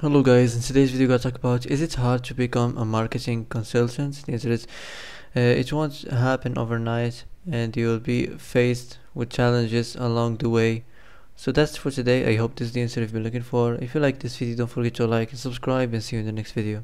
Hello guys, in today's video I'm going to talk about is it hard to become a marketing consultant? The answer is uh, it won't happen overnight and you will be faced with challenges along the way. So that's for today. I hope this is the answer you've been looking for. If you like this video don't forget to like and subscribe and see you in the next video.